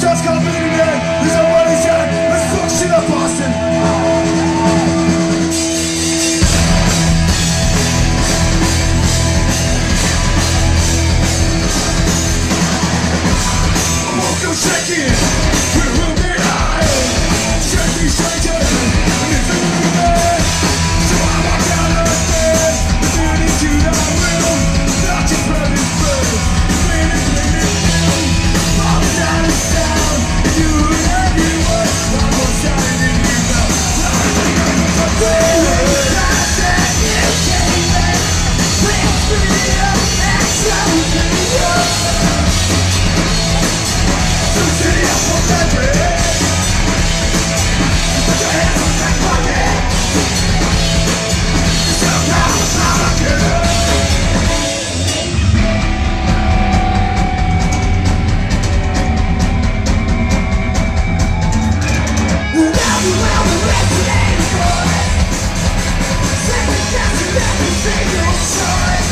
shots coming in again. There's a money shot. Let's fuck shit up, Boston. Check in. Second guessing every choice.